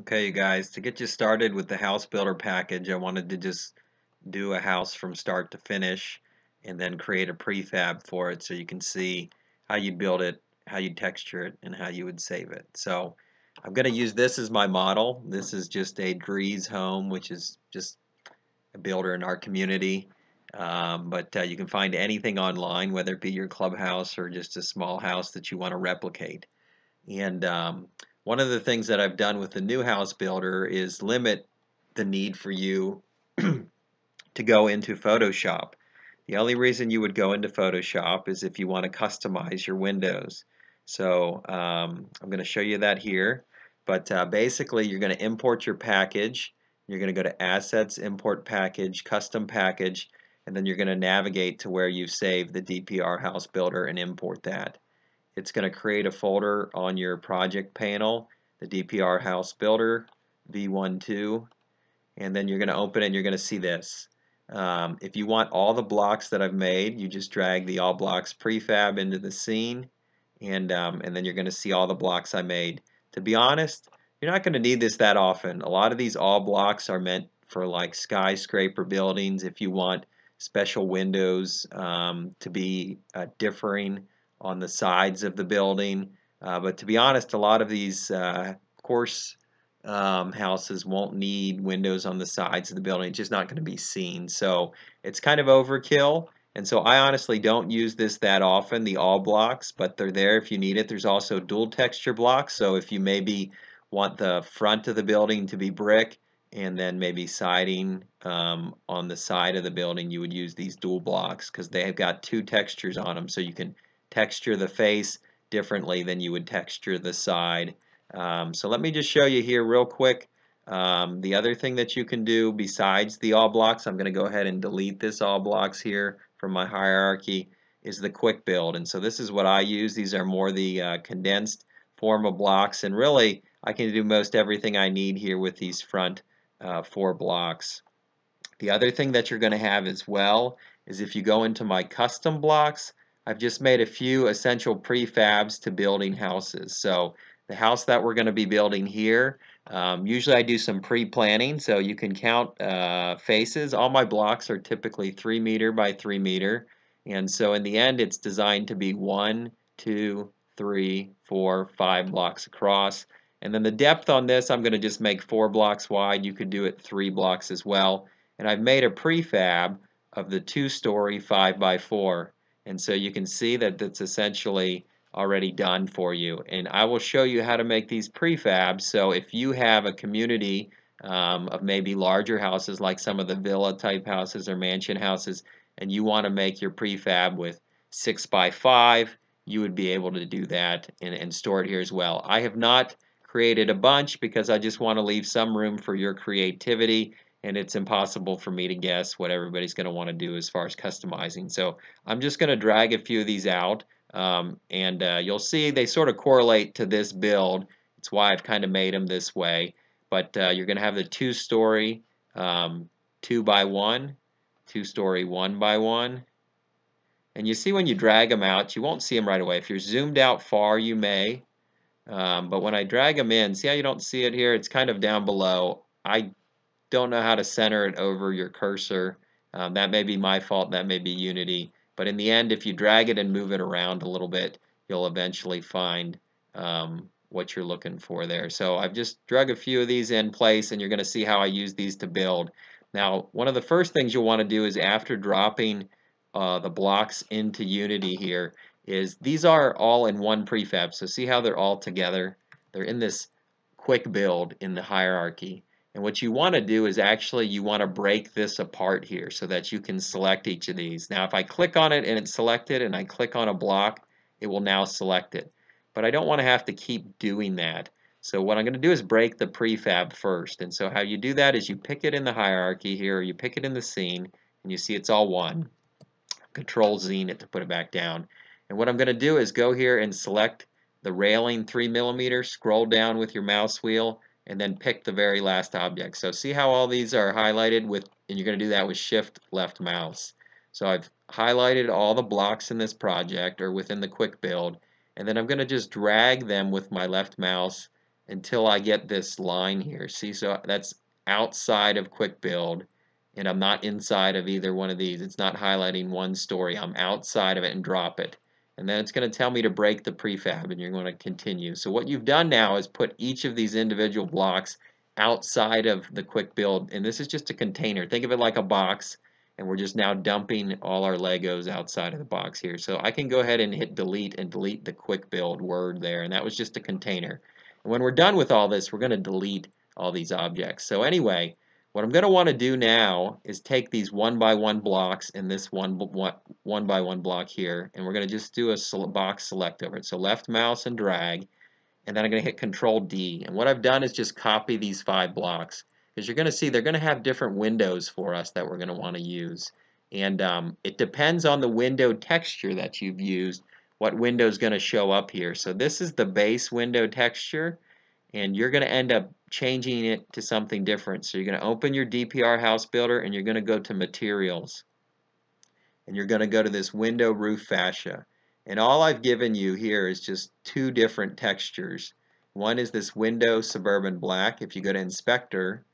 Okay, you guys, to get you started with the house builder package, I wanted to just do a house from start to finish and then create a prefab for it so you can see how you build it, how you texture it, and how you would save it. So I'm going to use this as my model. This is just a Drees home, which is just a builder in our community. Um, but uh, you can find anything online, whether it be your clubhouse or just a small house that you want to replicate. And um, one of the things that I've done with the new house builder is limit the need for you to go into Photoshop. The only reason you would go into Photoshop is if you want to customize your windows. So um, I'm going to show you that here. But uh, basically, you're going to import your package. You're going to go to Assets, Import Package, Custom Package, and then you're going to navigate to where you've saved the DPR House Builder and import that. It's going to create a folder on your project panel, the DPR House Builder V12, and then you're going to open it and you're going to see this. Um, if you want all the blocks that I've made, you just drag the all blocks prefab into the scene, and, um, and then you're going to see all the blocks I made. To be honest, you're not going to need this that often. A lot of these all blocks are meant for like skyscraper buildings if you want special windows um, to be uh, differing on the sides of the building. Uh, but to be honest, a lot of these uh, course um, houses won't need windows on the sides of the building. It's just not going to be seen. So it's kind of overkill. And so I honestly don't use this that often, the all blocks, but they're there if you need it. There's also dual texture blocks. So if you maybe want the front of the building to be brick and then maybe siding um, on the side of the building, you would use these dual blocks because they have got two textures on them. So you can texture the face differently than you would texture the side. Um, so let me just show you here real quick. Um, the other thing that you can do besides the all blocks, I'm going to go ahead and delete this all blocks here from my hierarchy, is the quick build. And so this is what I use. These are more the uh, condensed form of blocks. And really, I can do most everything I need here with these front uh, four blocks. The other thing that you're going to have as well is if you go into my custom blocks, I've just made a few essential prefabs to building houses. So the house that we're going to be building here, um, usually I do some pre-planning so you can count uh, faces. All my blocks are typically 3 meter by 3 meter and so in the end it's designed to be one, two, three, four, five blocks across. And then the depth on this I'm going to just make 4 blocks wide. You could do it 3 blocks as well. And I've made a prefab of the two-story 5 by 4 and so you can see that that's essentially already done for you. And I will show you how to make these prefabs. So if you have a community um, of maybe larger houses like some of the villa type houses or mansion houses and you want to make your prefab with 6 by 5 you would be able to do that and, and store it here as well. I have not created a bunch because I just want to leave some room for your creativity and it's impossible for me to guess what everybody's going to want to do as far as customizing. So I'm just going to drag a few of these out, um, and uh, you'll see they sort of correlate to this build. It's why I've kind of made them this way. But uh, you're going to have the two-story um, two by one, two-story one by one. And you see when you drag them out, you won't see them right away. If you're zoomed out far, you may. Um, but when I drag them in, see how you don't see it here? It's kind of down below. I don't know how to center it over your cursor. Um, that may be my fault, that may be Unity. But in the end, if you drag it and move it around a little bit, you'll eventually find um, what you're looking for there. So I've just drug a few of these in place and you're going to see how I use these to build. Now, one of the first things you'll want to do is after dropping uh, the blocks into Unity here is these are all in one prefab. So see how they're all together? They're in this quick build in the hierarchy. And what you want to do is actually you want to break this apart here so that you can select each of these. Now if I click on it and it's selected and I click on a block, it will now select it. But I don't want to have to keep doing that. So what I'm going to do is break the prefab first. And so how you do that is you pick it in the hierarchy here, you pick it in the scene, and you see it's all one. Control Z it to put it back down. And what I'm going to do is go here and select the railing 3 millimeter, scroll down with your mouse wheel, and then pick the very last object. So see how all these are highlighted with, and you're going to do that with shift left mouse. So I've highlighted all the blocks in this project or within the quick build, and then I'm going to just drag them with my left mouse until I get this line here. See, so that's outside of quick build and I'm not inside of either one of these. It's not highlighting one story. I'm outside of it and drop it. And then it's going to tell me to break the prefab and you're going to continue. So what you've done now is put each of these individual blocks outside of the quick build. And this is just a container. Think of it like a box and we're just now dumping all our Legos outside of the box here. So I can go ahead and hit delete and delete the quick build word there. And that was just a container. And when we're done with all this, we're going to delete all these objects. So anyway, what I'm going to want to do now is take these one by one blocks and this one, one by one block here, and we're going to just do a box select over it. So left mouse and drag, and then I'm going to hit Control D. And what I've done is just copy these five blocks, because you're going to see they're going to have different windows for us that we're going to want to use. And um, it depends on the window texture that you've used, what window is going to show up here. So this is the base window texture, and you're going to end up changing it to something different. So you're going to open your DPR house builder and you're going to go to materials. And you're going to go to this window roof fascia. And all I've given you here is just two different textures. One is this window suburban black. If you go to inspector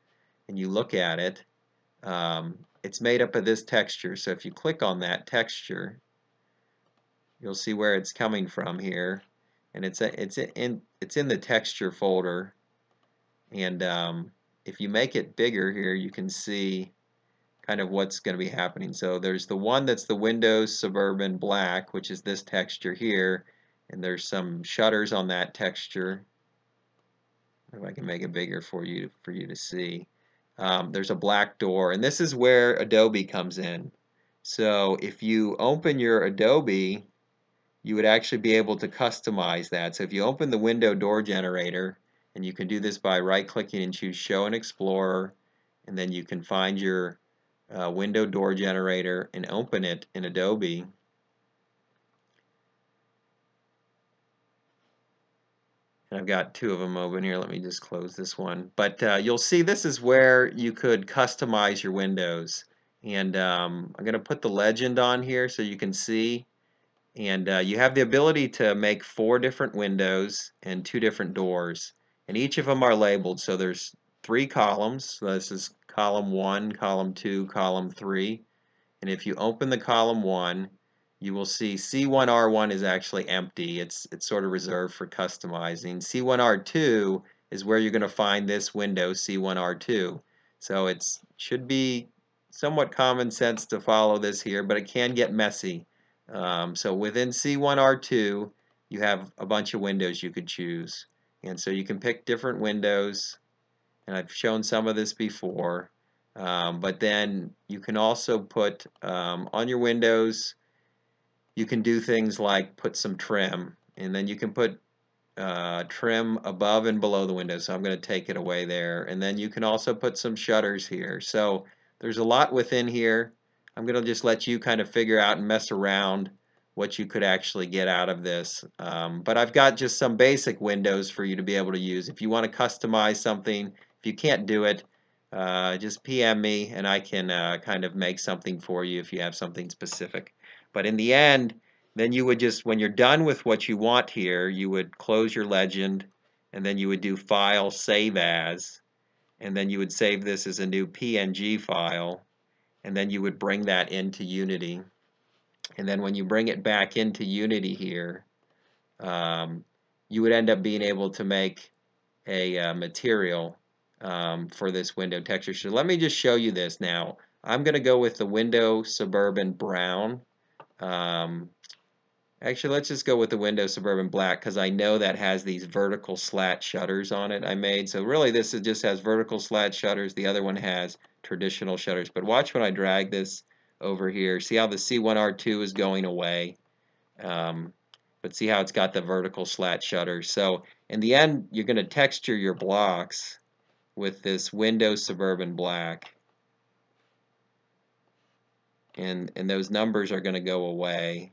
and you look at it, um, it's made up of this texture. So if you click on that texture, you'll see where it's coming from here. And it's a, it's in it's in the texture folder and um, if you make it bigger here, you can see kind of what's going to be happening. So there's the one that's the Windows Suburban Black, which is this texture here. And there's some shutters on that texture. If I can make it bigger for you for you to see. Um, there's a black door, and this is where Adobe comes in. So if you open your Adobe, you would actually be able to customize that. So if you open the window door generator, and you can do this by right clicking and choose show in Explorer and then you can find your uh, window door generator and open it in Adobe And I've got two of them open here. Let me just close this one. But uh, you'll see this is where you could customize your windows. And um, I'm going to put the legend on here so you can see. And uh, you have the ability to make four different windows and two different doors and each of them are labeled. So there's three columns. So this is column 1 column 2 column 3 and if you open the column 1 you will see C1R1 is actually empty. It's it's sort of reserved for customizing. C1R2 is where you're going to find this window C1R2 so it should be somewhat common sense to follow this here but it can get messy. Um, so within C1R2 you have a bunch of windows you could choose and so you can pick different windows, and I've shown some of this before. Um, but then you can also put um, on your windows, you can do things like put some trim, and then you can put uh, trim above and below the window. So I'm going to take it away there. And then you can also put some shutters here. So there's a lot within here. I'm going to just let you kind of figure out and mess around what you could actually get out of this. Um, but I've got just some basic windows for you to be able to use. If you want to customize something, if you can't do it, uh, just PM me and I can uh, kind of make something for you if you have something specific. But in the end, then you would just, when you're done with what you want here, you would close your legend and then you would do File, Save As, and then you would save this as a new PNG file, and then you would bring that into Unity. And then when you bring it back into Unity here, um, you would end up being able to make a uh, material um, for this window texture. So let me just show you this now. I'm going to go with the window suburban brown. Um, actually, let's just go with the window suburban black because I know that has these vertical slat shutters on it I made. So really this just has vertical slat shutters. The other one has traditional shutters. But watch when I drag this over here. See how the C1R2 is going away. Um, but see how it's got the vertical slat shutter. So in the end, you're going to texture your blocks with this window Suburban Black. And, and those numbers are going to go away.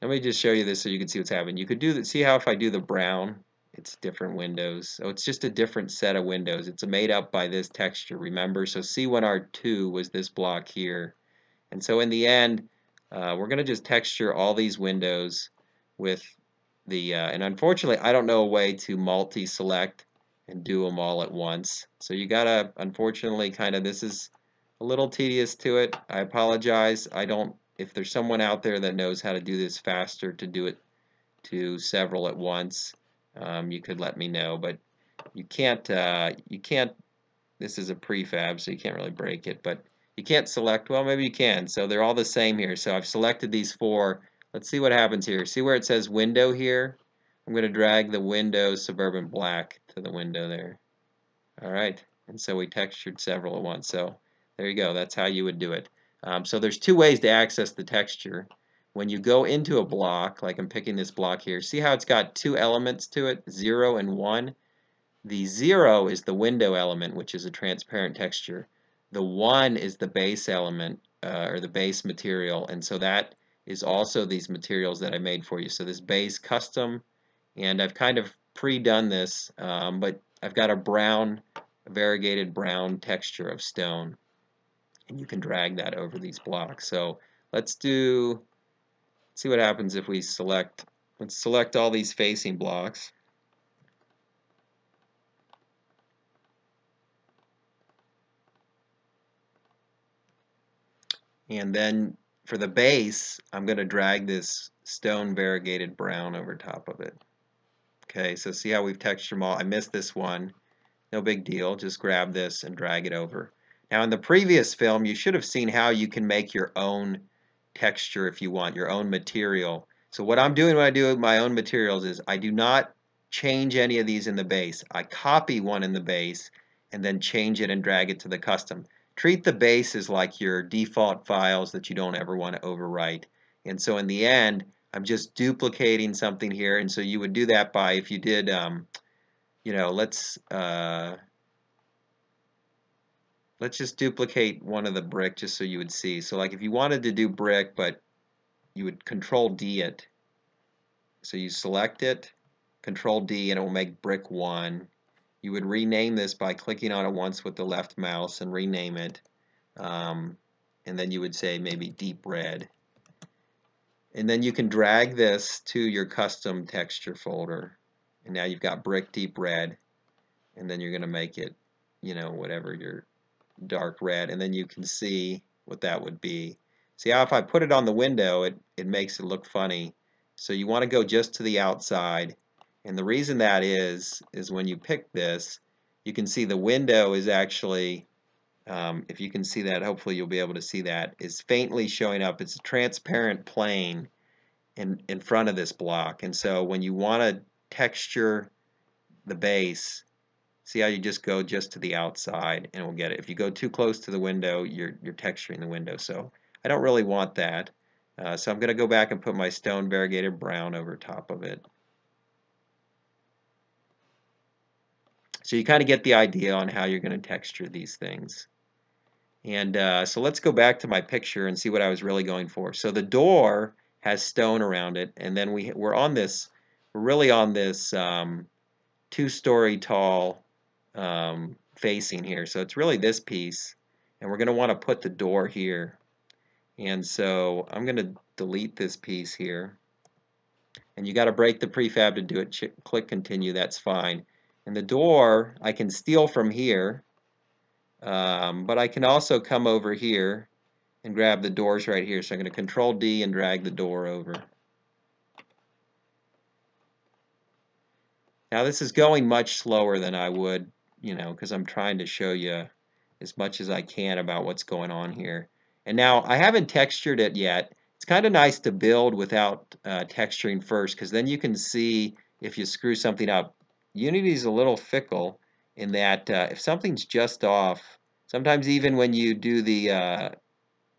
Let me just show you this so you can see what's happening. You could do that. See how if I do the brown, it's different windows. So it's just a different set of windows. It's made up by this texture, remember? So C1R2 was this block here. And so in the end, uh, we're going to just texture all these windows with the, uh, and unfortunately I don't know a way to multi-select and do them all at once. So you gotta, unfortunately, kind of, this is a little tedious to it. I apologize. I don't, if there's someone out there that knows how to do this faster to do it to several at once, um, you could let me know. But you can't, uh, you can't, this is a prefab, so you can't really break it, but you can't select, well, maybe you can. So they're all the same here. So I've selected these four. Let's see what happens here. See where it says window here? I'm going to drag the window Suburban Black to the window there. All right, and so we textured several at once. So there you go. That's how you would do it. Um, so there's two ways to access the texture. When you go into a block, like I'm picking this block here, see how it's got two elements to it, 0 and 1? The 0 is the window element, which is a transparent texture. The 1 is the base element, uh, or the base material, and so that is also these materials that I made for you. So this base custom, and I've kind of pre-done this, um, but I've got a brown, variegated brown texture of stone and you can drag that over these blocks. So let's do, see what happens if we select, let's select all these facing blocks. And then for the base, I'm going to drag this stone variegated brown over top of it. Okay, so see how we've textured them all. I missed this one. No big deal. Just grab this and drag it over. Now in the previous film, you should have seen how you can make your own texture if you want, your own material. So what I'm doing when I do my own materials is I do not change any of these in the base. I copy one in the base and then change it and drag it to the custom. Treat the base as like your default files that you don't ever want to overwrite. And so in the end, I'm just duplicating something here. And so you would do that by, if you did, um, you know, let's, uh, let's just duplicate one of the brick just so you would see. So like if you wanted to do brick, but you would control D it. So you select it, control D, and it will make brick one. You would rename this by clicking on it once with the left mouse and rename it. Um, and then you would say maybe deep red. And then you can drag this to your custom texture folder. And now you've got brick deep red. And then you're going to make it, you know, whatever your dark red and then you can see what that would be. See how if I put it on the window it, it makes it look funny. So you want to go just to the outside and the reason that is is when you pick this you can see the window is actually um, if you can see that hopefully you'll be able to see that is faintly showing up. It's a transparent plane in, in front of this block and so when you want to texture the base See how you just go just to the outside and we'll get it. If you go too close to the window, you're, you're texturing the window. So I don't really want that. Uh, so I'm going to go back and put my stone variegated brown over top of it. So you kind of get the idea on how you're going to texture these things. And uh, so let's go back to my picture and see what I was really going for. So the door has stone around it, and then we, we're on this, we're really on this um, two-story tall um, facing here. So it's really this piece. And we're going to want to put the door here. And so I'm going to delete this piece here. And you got to break the prefab to do it. Ch click continue, that's fine. And the door I can steal from here. Um, but I can also come over here and grab the doors right here. So I'm going to control D and drag the door over. Now this is going much slower than I would you know, because I'm trying to show you as much as I can about what's going on here. And now I haven't textured it yet. It's kind of nice to build without uh, texturing first because then you can see if you screw something up. Unity is a little fickle in that uh, if something's just off, sometimes even when you do the uh,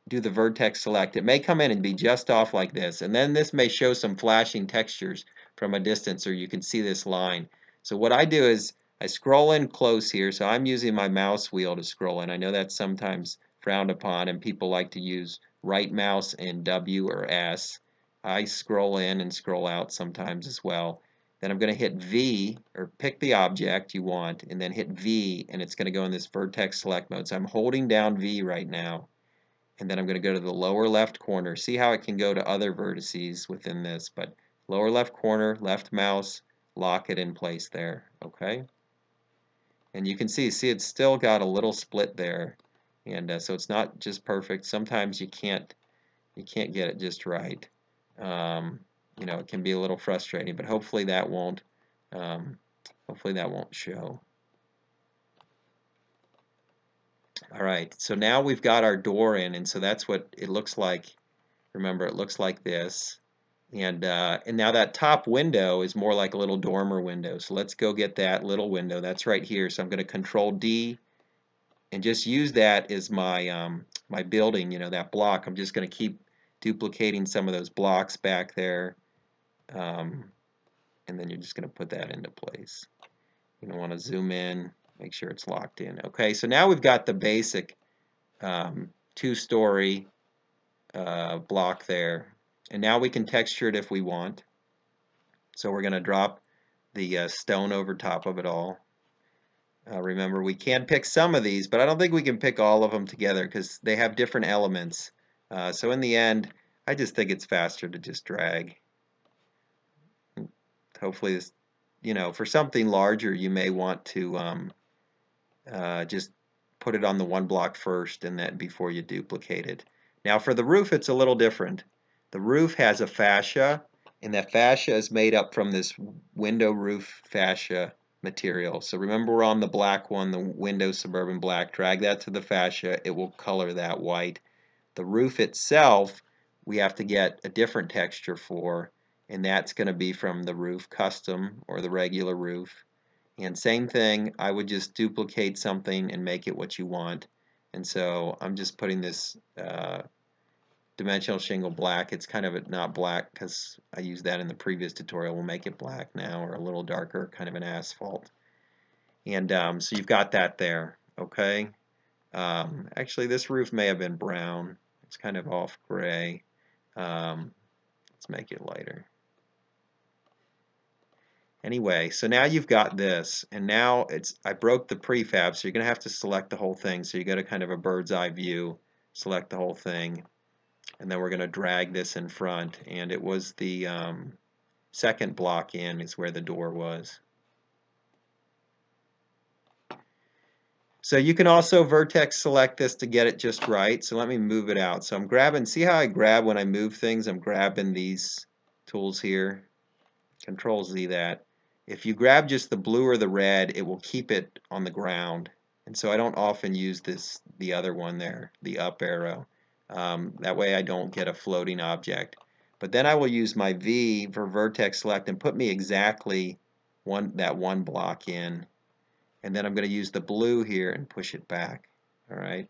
do the vertex select, it may come in and be just off like this. And then this may show some flashing textures from a distance or you can see this line. So what I do is I scroll in close here, so I'm using my mouse wheel to scroll in. I know that's sometimes frowned upon and people like to use right mouse and W or S. I scroll in and scroll out sometimes as well. Then I'm going to hit V or pick the object you want and then hit V and it's going to go in this vertex select mode. So I'm holding down V right now and then I'm going to go to the lower left corner. See how it can go to other vertices within this, but lower left corner, left mouse, lock it in place there, okay? And you can see, see it's still got a little split there. And uh, so it's not just perfect. Sometimes you can't you can't get it just right. Um, you know, it can be a little frustrating, but hopefully that won't um, hopefully that won't show. All right, so now we've got our door in, and so that's what it looks like. Remember, it looks like this. And, uh, and now that top window is more like a little dormer window. So let's go get that little window. That's right here. So I'm going to control D and just use that as my, um, my building, you know, that block. I'm just going to keep duplicating some of those blocks back there. Um, and then you're just going to put that into place. You don't want to zoom in, make sure it's locked in. Okay, so now we've got the basic um, two-story uh, block there. And now we can texture it if we want. So we're going to drop the uh, stone over top of it all. Uh, remember, we can pick some of these, but I don't think we can pick all of them together because they have different elements. Uh, so in the end, I just think it's faster to just drag. Hopefully, this, you know, for something larger, you may want to um, uh, just put it on the one block first and then before you duplicate it. Now for the roof, it's a little different. The roof has a fascia, and that fascia is made up from this window roof fascia material. So remember we're on the black one, the window suburban black. Drag that to the fascia, it will color that white. The roof itself, we have to get a different texture for, and that's going to be from the roof custom or the regular roof. And same thing, I would just duplicate something and make it what you want. And so I'm just putting this uh, dimensional shingle black. It's kind of not black because I used that in the previous tutorial. We'll make it black now or a little darker, kind of an asphalt. And um, so you've got that there, okay? Um, actually, this roof may have been brown. It's kind of off gray. Um, let's make it lighter. Anyway, so now you've got this, and now it's I broke the prefab, so you're going to have to select the whole thing. So you go to kind of a bird's eye view, select the whole thing, and then we're going to drag this in front and it was the um, second block in is where the door was. So you can also vertex select this to get it just right so let me move it out. So I'm grabbing see how I grab when I move things? I'm grabbing these tools here. Control Z that. If you grab just the blue or the red it will keep it on the ground and so I don't often use this the other one there the up arrow um, that way I don't get a floating object. But then I will use my V for vertex select and put me exactly one that one block in. And then I'm going to use the blue here and push it back. All right.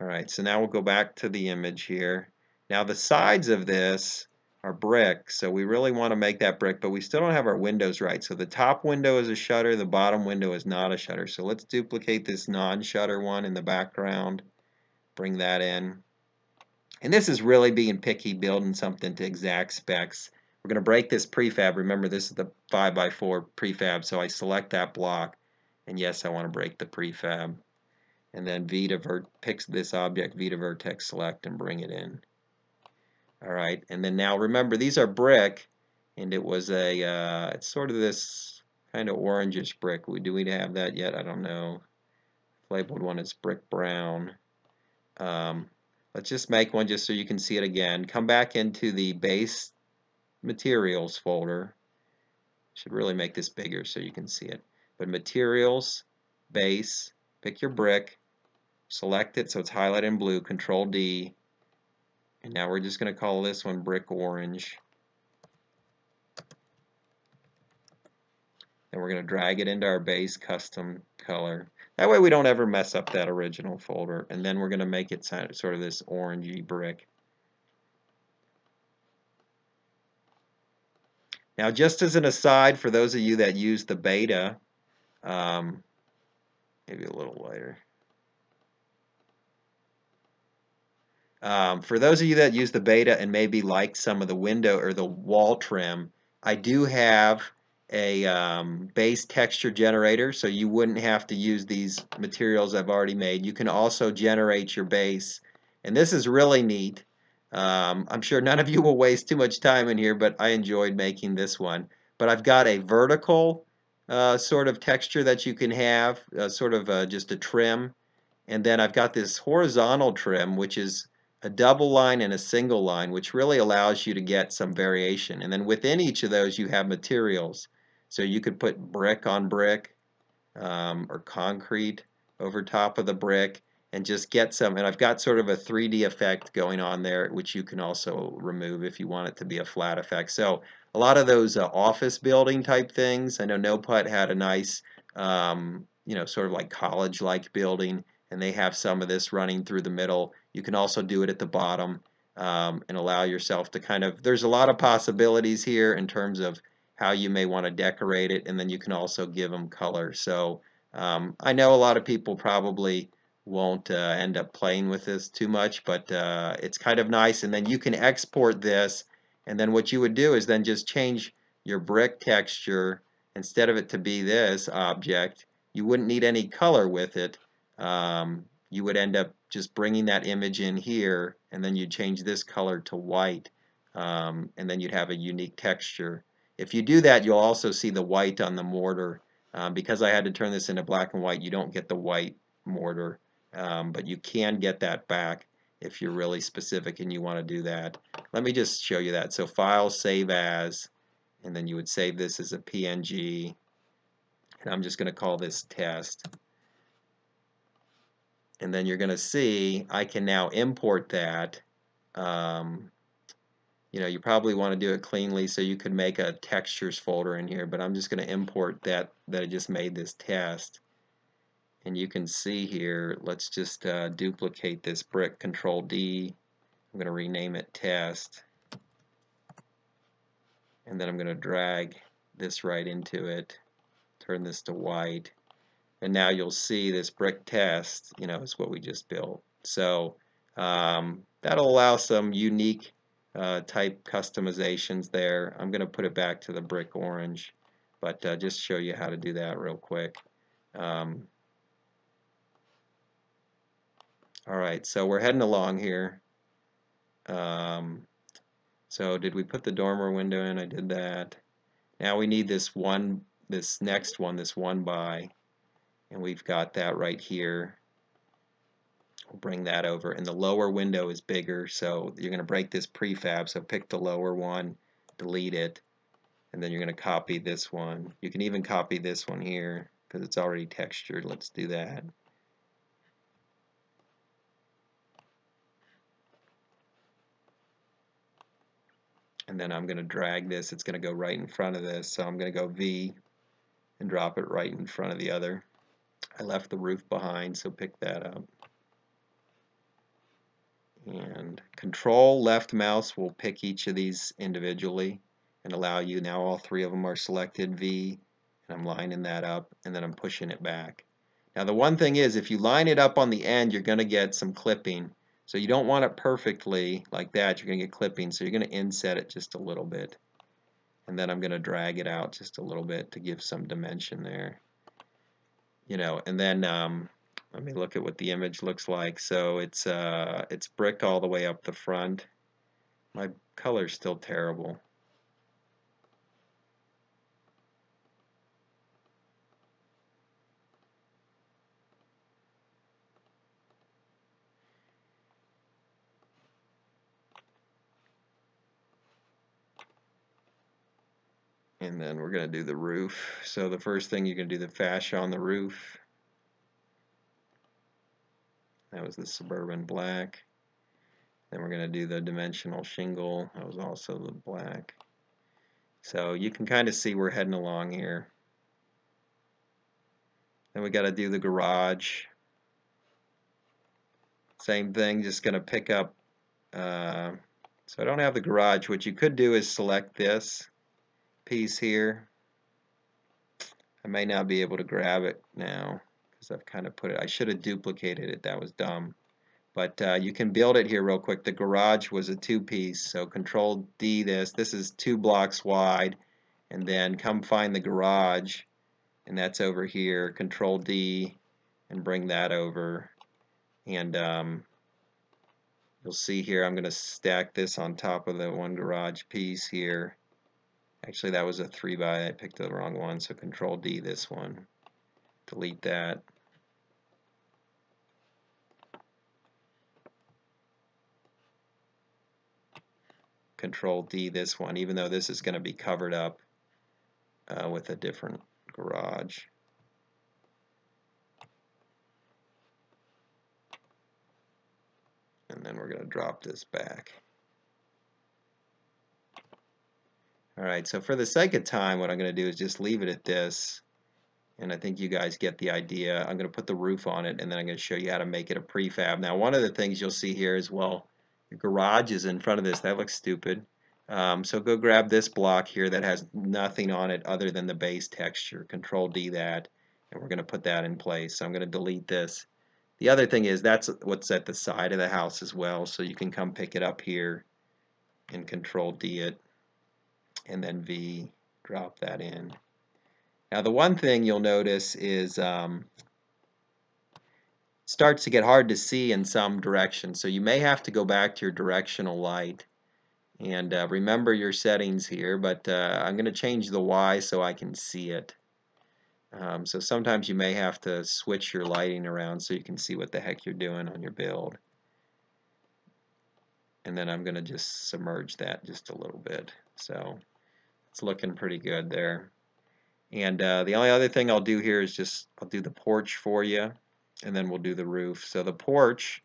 All right. So now we'll go back to the image here. Now the sides of this are brick, so we really want to make that brick, but we still don't have our windows right. So the top window is a shutter, the bottom window is not a shutter. So let's duplicate this non-shutter one in the background, bring that in. And this is really being picky, building something to exact specs. We're going to break this prefab. Remember, this is the 5x4 prefab, so I select that block. And yes, I want to break the prefab. And then V to vert picks this object, V to vertex select, and bring it in. All right, and then now remember, these are brick, and it was a, uh, it's sort of this kind of orangish brick. Do we have that yet? I don't know. Labeled one as brick brown. Um, Let's just make one just so you can see it again. Come back into the base materials folder. Should really make this bigger so you can see it. But materials, base, pick your brick, select it so it's highlighted in blue, control D, and now we're just going to call this one brick orange. And we're going to drag it into our base custom color. That way we don't ever mess up that original folder. And then we're going to make it sort of this orangey brick. Now just as an aside, for those of you that use the beta, um, maybe a little lighter. Um, for those of you that use the beta and maybe like some of the window or the wall trim, I do have a um, base texture generator so you wouldn't have to use these materials I've already made. You can also generate your base and this is really neat. Um, I'm sure none of you will waste too much time in here, but I enjoyed making this one. But I've got a vertical uh, sort of texture that you can have, uh, sort of uh, just a trim. And then I've got this horizontal trim, which is a double line and a single line, which really allows you to get some variation. And then within each of those, you have materials. So you could put brick on brick um, or concrete over top of the brick and just get some. And I've got sort of a 3D effect going on there, which you can also remove if you want it to be a flat effect. So a lot of those uh, office building type things. I know NoPut had a nice, um, you know, sort of like college-like building, and they have some of this running through the middle. You can also do it at the bottom um, and allow yourself to kind of, there's a lot of possibilities here in terms of how you may want to decorate it, and then you can also give them color. So um, I know a lot of people probably won't uh, end up playing with this too much, but uh, it's kind of nice. And then you can export this, and then what you would do is then just change your brick texture. Instead of it to be this object, you wouldn't need any color with it. Um, you would end up just bringing that image in here, and then you'd change this color to white, um, and then you'd have a unique texture. If you do that, you'll also see the white on the mortar. Um, because I had to turn this into black and white, you don't get the white mortar um, but you can get that back if you're really specific and you want to do that. Let me just show you that. So file, save as, and then you would save this as a PNG, and I'm just going to call this test. And then you're going to see I can now import that. Um, you know, you probably want to do it cleanly so you could make a textures folder in here, but I'm just going to import that that I just made this test. And you can see here let's just uh, duplicate this brick control D. I'm going to rename it test. And then I'm going to drag this right into it turn this to white. And now you'll see this brick test you know is what we just built. So um, that'll allow some unique uh, type customizations there I'm going to put it back to the brick orange but uh, just show you how to do that real quick um, all right, so we're heading along here. Um, so did we put the dormer window in? I did that. Now we need this one, this next one, this one by, and we've got that right here. We'll bring that over, and the lower window is bigger, so you're going to break this prefab. So pick the lower one, delete it, and then you're going to copy this one. You can even copy this one here because it's already textured. Let's do that. and then I'm going to drag this it's going to go right in front of this so I'm going to go V and drop it right in front of the other I left the roof behind so pick that up and control left mouse will pick each of these individually and allow you now all three of them are selected V and I'm lining that up and then I'm pushing it back now the one thing is if you line it up on the end you're going to get some clipping so you don't want it perfectly like that. You're going to get clipping. So you're going to inset it just a little bit. And then I'm going to drag it out just a little bit to give some dimension there. You know, and then um, let me look at what the image looks like. So it's uh, it's brick all the way up the front. My color's still terrible. and then we're going to do the roof. So the first thing you're going to do the fascia on the roof. That was the Suburban black. Then we're going to do the dimensional shingle. That was also the black. So you can kind of see we're heading along here. Then we got to do the garage. Same thing, just going to pick up. Uh, so I don't have the garage. What you could do is select this piece here. I may not be able to grab it now because I've kind of put it, I should have duplicated it, that was dumb. But uh, you can build it here real quick. The garage was a two-piece, so control D this. This is two blocks wide. And then come find the garage, and that's over here. Control D and bring that over. And um, you'll see here I'm going to stack this on top of the one garage piece here. Actually that was a 3 by I picked the wrong one so control D this one. Delete that. Control D this one even though this is going to be covered up uh, with a different garage. and then we're going to drop this back. Alright, so for the sake of time, what I'm going to do is just leave it at this. And I think you guys get the idea. I'm going to put the roof on it, and then I'm going to show you how to make it a prefab. Now, one of the things you'll see here is, well, garage is in front of this. That looks stupid. Um, so go grab this block here that has nothing on it other than the base texture. Control D that, and we're going to put that in place. So I'm going to delete this. The other thing is that's what's at the side of the house as well, so you can come pick it up here and control D it and then V drop that in. Now the one thing you'll notice is um, starts to get hard to see in some directions so you may have to go back to your directional light and uh, remember your settings here but uh, I'm going to change the Y so I can see it. Um, so sometimes you may have to switch your lighting around so you can see what the heck you're doing on your build. And then I'm going to just submerge that just a little bit. So it's looking pretty good there. And uh, the only other thing I'll do here is just I'll do the porch for you and then we'll do the roof. So the porch,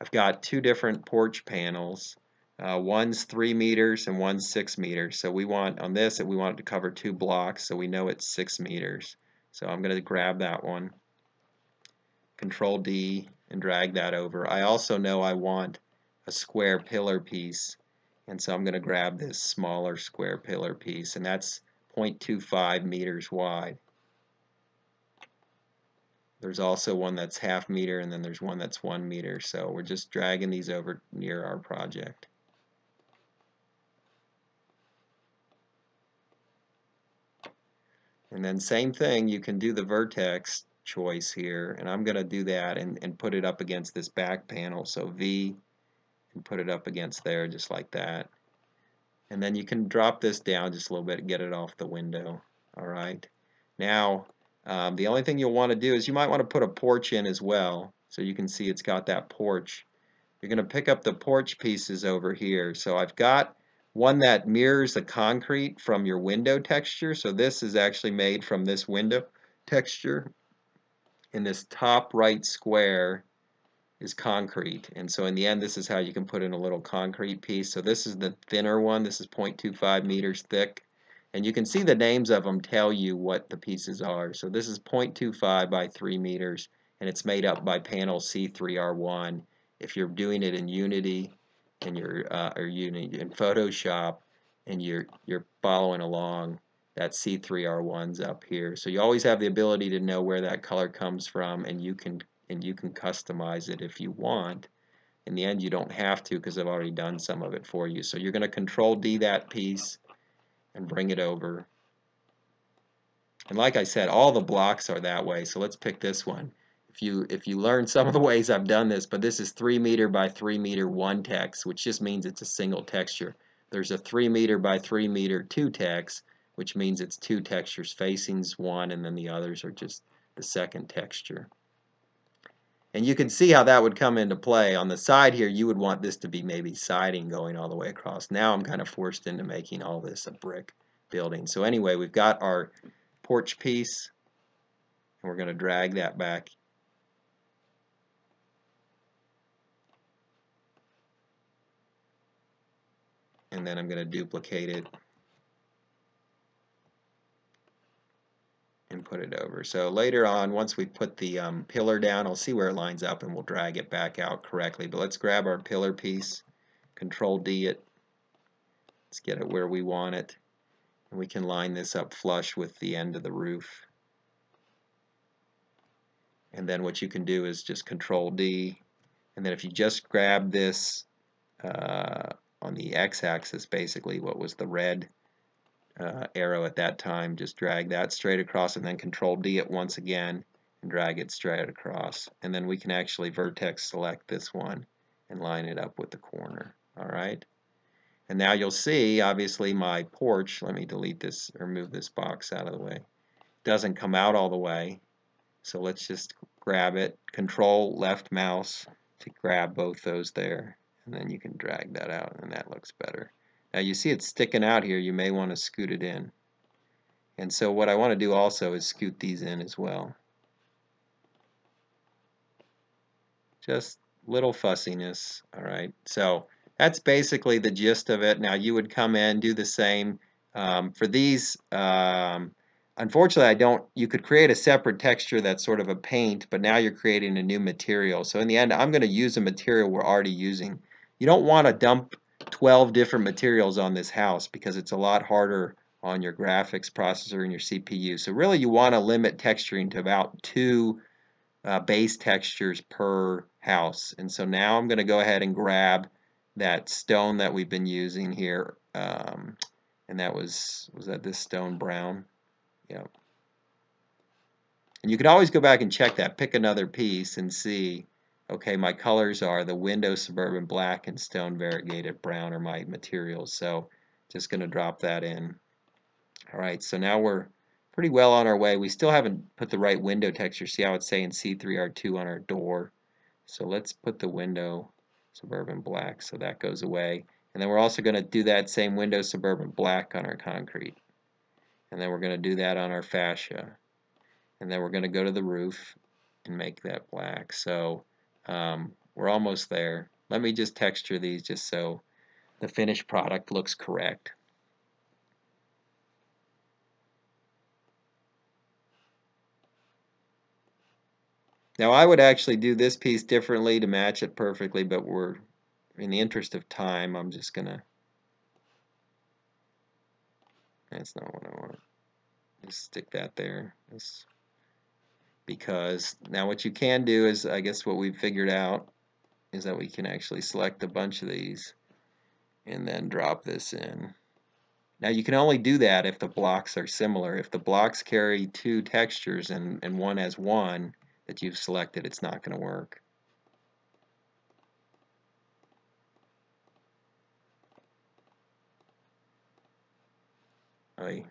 I've got two different porch panels. Uh, one's 3 meters and one's 6 meters. So we want, on this, that we want it to cover two blocks, so we know it's 6 meters. So I'm going to grab that one, Control D, and drag that over. I also know I want a square pillar piece, and so I'm going to grab this smaller square pillar piece, and that's 0.25 meters wide. There's also one that's half meter, and then there's one that's one meter, so we're just dragging these over near our project. And then same thing, you can do the vertex choice here, and I'm going to do that and, and put it up against this back panel. So V, and put it up against there just like that. And then you can drop this down just a little bit and get it off the window. All right. Now, um, the only thing you'll want to do is you might want to put a porch in as well. So you can see it's got that porch. You're going to pick up the porch pieces over here. So I've got one that mirrors the concrete from your window texture. So this is actually made from this window texture. And this top right square is concrete. And so in the end, this is how you can put in a little concrete piece. So this is the thinner one. This is 0.25 meters thick. And you can see the names of them tell you what the pieces are. So this is 0.25 by 3 meters. And it's made up by panel C3R1. If you're doing it in Unity, and you're uh, or you in Photoshop and you're you're following along that C3R1's up here so you always have the ability to know where that color comes from and you can and you can customize it if you want in the end you don't have to because I've already done some of it for you so you're going to control D that piece and bring it over and like I said all the blocks are that way so let's pick this one if you if you learn some of the ways I've done this, but this is 3 meter by 3 meter 1 text, which just means it's a single texture. There's a 3 meter by 3 meter 2 text, which means it's two textures. Facings one and then the others are just the second texture. And you can see how that would come into play. On the side here, you would want this to be maybe siding going all the way across. Now I'm kind of forced into making all this a brick building. So anyway, we've got our porch piece, and we're going to drag that back and then I'm going to duplicate it put it over. So later on, once we put the um, pillar down, I'll see where it lines up and we'll drag it back out correctly. But let's grab our pillar piece, Control D it, let's get it where we want it, and we can line this up flush with the end of the roof. And then what you can do is just Control D, and then if you just grab this uh, on the x-axis basically what was the red uh, arrow at that time just drag that straight across and then control D it once again and drag it straight across and then we can actually vertex select this one and line it up with the corner. All right. And now you'll see, obviously, my porch, let me delete this or move this box out of the way, doesn't come out all the way. So let's just grab it, control left mouse to grab both those there. And then you can drag that out and that looks better. Now you see it's sticking out here, you may want to scoot it in. And so what I want to do also is scoot these in as well. Just little fussiness, all right? So that's basically the gist of it. Now you would come in, do the same. Um, for these, um, unfortunately I don't, you could create a separate texture that's sort of a paint, but now you're creating a new material. So in the end, I'm going to use a material we're already using. You don't want to dump 12 different materials on this house because it's a lot harder on your graphics processor and your CPU. So really you want to limit texturing to about two uh, base textures per house. And so now I'm going to go ahead and grab that stone that we've been using here. Um, and that was, was that this stone brown? Yep. And you can always go back and check that. Pick another piece and see, okay, my colors are the window suburban black and stone variegated brown are my materials. So just going to drop that in. All right, so now we're pretty well on our way. We still haven't put the right window texture. See how it's saying C3R2 on our door. So let's put the window suburban black so that goes away. And then we're also going to do that same window suburban black on our concrete. And then we're going to do that on our fascia. And then we're going to go to the roof and make that black. So um, we're almost there. Let me just texture these just so the finished product looks correct. Now I would actually do this piece differently to match it perfectly, but we're in the interest of time, I'm just gonna that's not what I want. Just stick that there. Because now what you can do is I guess what we've figured out is that we can actually select a bunch of these and then drop this in. Now you can only do that if the blocks are similar. If the blocks carry two textures and, and one has one, that you've selected, it's not going to work. I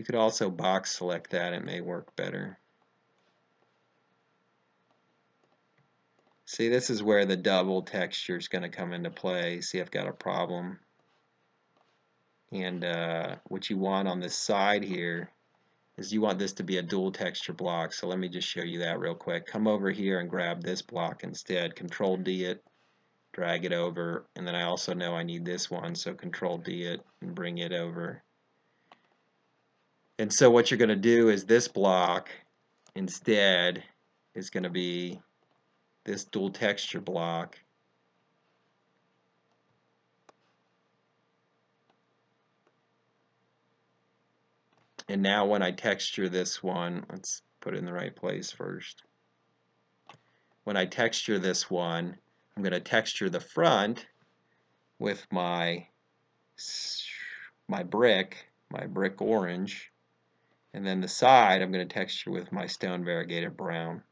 You could also box select that, it may work better. See, this is where the double texture is going to come into play. See, I've got a problem. And uh, what you want on this side here is you want this to be a dual texture block. So let me just show you that real quick. Come over here and grab this block instead. Control D it drag it over and then I also know I need this one. So control D it and bring it over and so what you're gonna do is this block instead is gonna be this dual texture block And now when I texture this one, let's put it in the right place first. When I texture this one, I'm going to texture the front with my my brick, my brick orange, and then the side I'm going to texture with my stone variegated brown.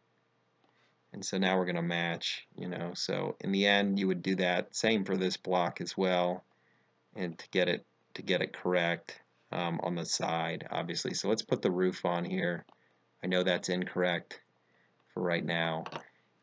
And so now we're going to match, you know. So in the end, you would do that same for this block as well, and to get it to get it correct um, on the side, obviously. So let's put the roof on here. I know that's incorrect for right now.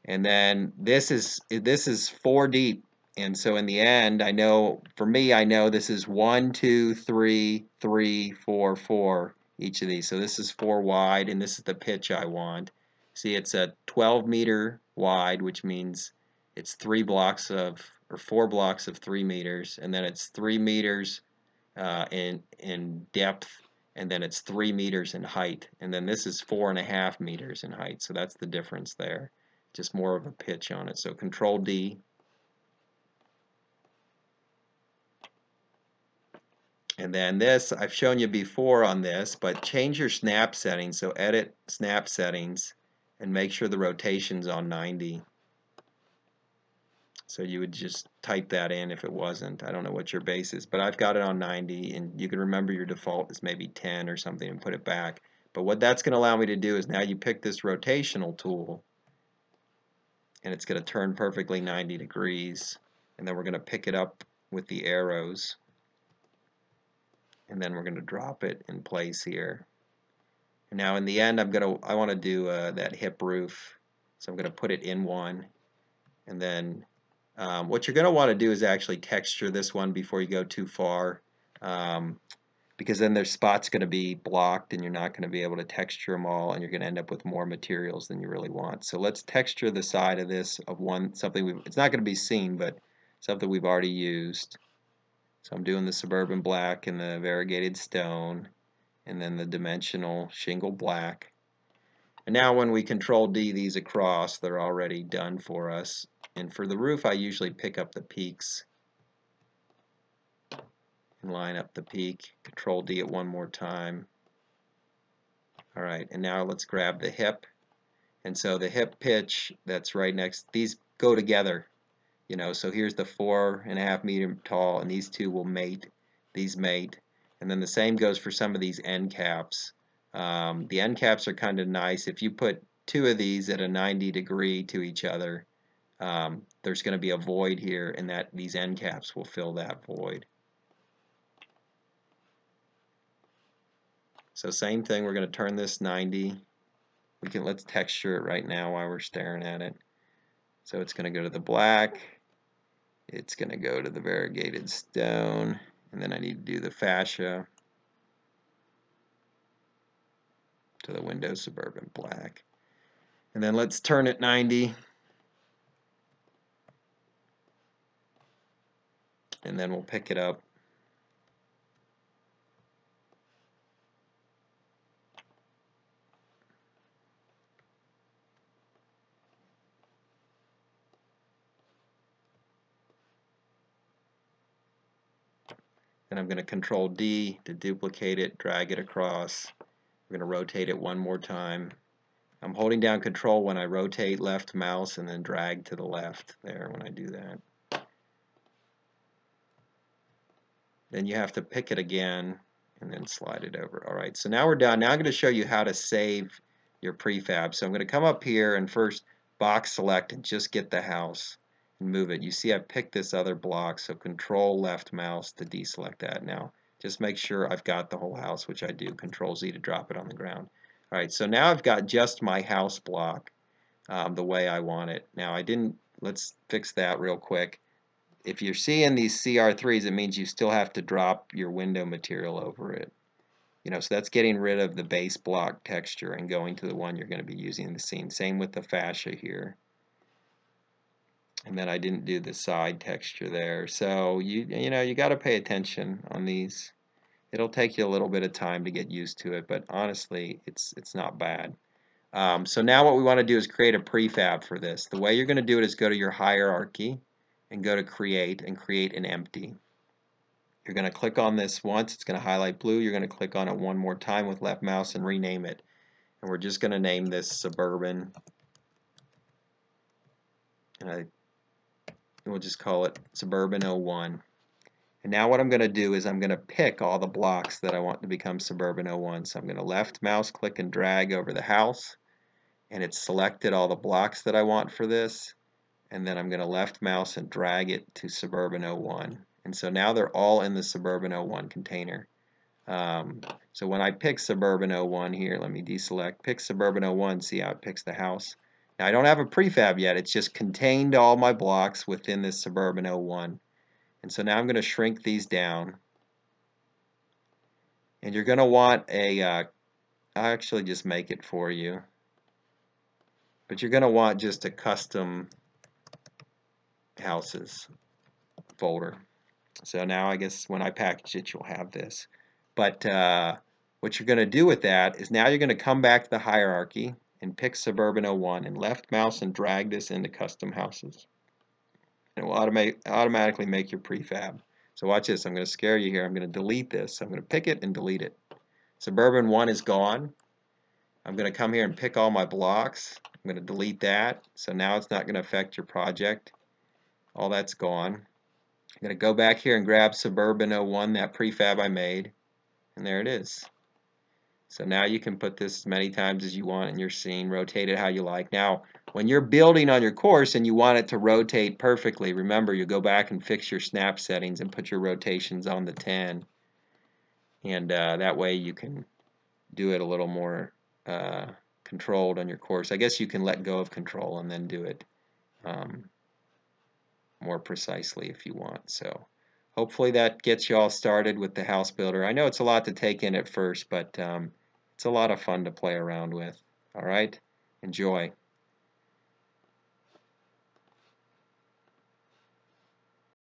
And then this is this is four deep. And so in the end, I know for me, I know this is one, two, three, three, four, four, each of these. So this is four wide, and this is the pitch I want. See, it's a 12 meter wide, which means it's three blocks of, or four blocks of three meters, and then it's three meters uh, in in depth and then it's three meters in height. And then this is four and a half meters in height. So that's the difference there. Just more of a pitch on it. So control D and then this I've shown you before on this but change your snap settings so edit snap settings and make sure the rotation's on 90 so you would just type that in if it wasn't. I don't know what your base is, but I've got it on 90, and you can remember your default is maybe 10 or something and put it back. But what that's going to allow me to do is now you pick this rotational tool and it's going to turn perfectly 90 degrees and then we're going to pick it up with the arrows and then we're going to drop it in place here. And now in the end I'm going to I want to do uh, that hip roof so I'm going to put it in one and then um, what you're going to want to do is actually texture this one before you go too far um, because then their spot's going to be blocked and you're not going to be able to texture them all and you're going to end up with more materials than you really want. So let's texture the side of this of one something we it's not going to be seen but something we've already used. So I'm doing the suburban black and the variegated stone and then the dimensional shingle black. And now when we control D these across they're already done for us and for the roof I usually pick up the peaks and line up the peak. Control D it one more time. Alright, and now let's grab the hip. And so the hip pitch that's right next, these go together. You know, so here's the four and a half meter tall, and these two will mate. These mate. And then the same goes for some of these end caps. Um, the end caps are kind of nice. If you put two of these at a 90 degree to each other, um, there's going to be a void here, and that these end caps will fill that void. So same thing, we're going to turn this 90. We can let's texture it right now while we're staring at it. So it's going to go to the black. It's going to go to the variegated stone. And then I need to do the fascia to the window suburban black. And then let's turn it 90. And then we'll pick it up I'm going to control D to duplicate it, drag it across. I'm going to rotate it one more time. I'm holding down control when I rotate left mouse and then drag to the left there when I do that. Then you have to pick it again and then slide it over. Alright, so now we're done. Now I'm going to show you how to save your prefab. So I'm going to come up here and first box select and just get the house and move it. You see I picked this other block, so control left mouse to deselect that now. Just make sure I've got the whole house, which I do. Control Z to drop it on the ground. Alright, so now I've got just my house block um, the way I want it. Now I didn't, let's fix that real quick. If you're seeing these CR3s, it means you still have to drop your window material over it. You know, so that's getting rid of the base block texture and going to the one you're going to be using in the scene. Same with the fascia here and then I didn't do the side texture there. So you you know you got to pay attention on these. It'll take you a little bit of time to get used to it but honestly it's it's not bad. Um, so now what we want to do is create a prefab for this. The way you're going to do it is go to your hierarchy and go to create and create an empty. You're going to click on this once it's going to highlight blue you're going to click on it one more time with left mouse and rename it. And we're just going to name this suburban. And I we'll just call it Suburban 01. And now what I'm going to do is I'm going to pick all the blocks that I want to become Suburban 01. So I'm going to left mouse click and drag over the house and it's selected all the blocks that I want for this and then I'm going to left mouse and drag it to Suburban 01. And so now they're all in the Suburban 01 container. Um, so when I pick Suburban 01 here, let me deselect, pick Suburban 01, see how it picks the house. Now I don't have a prefab yet, it's just contained all my blocks within this Suburban 01. And so now I'm going to shrink these down. And you're going to want a, uh, I'll actually just make it for you. But you're going to want just a custom houses folder. So now I guess when I package it, you'll have this. But uh, what you're going to do with that is now you're going to come back to the hierarchy and pick Suburban 01 and left mouse and drag this into custom houses. And it will automate, automatically make your prefab. So watch this. I'm going to scare you here. I'm going to delete this. I'm going to pick it and delete it. Suburban 1 is gone. I'm going to come here and pick all my blocks. I'm going to delete that. So now it's not going to affect your project. All that's gone. I'm going to go back here and grab Suburban 01, that prefab I made. And there it is. So now you can put this as many times as you want in your scene, rotate it how you like. Now, when you're building on your course and you want it to rotate perfectly, remember you go back and fix your snap settings and put your rotations on the 10. And uh, that way you can do it a little more uh, controlled on your course. I guess you can let go of control and then do it um, more precisely if you want. So hopefully that gets you all started with the house builder. I know it's a lot to take in at first, but um, it's a lot of fun to play around with. All right, enjoy.